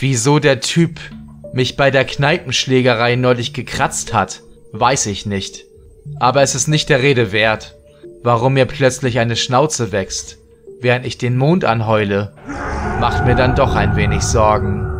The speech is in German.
Wieso der Typ mich bei der Kneipenschlägerei neulich gekratzt hat, weiß ich nicht. Aber es ist nicht der Rede wert. Warum mir plötzlich eine Schnauze wächst, während ich den Mond anheule, macht mir dann doch ein wenig Sorgen.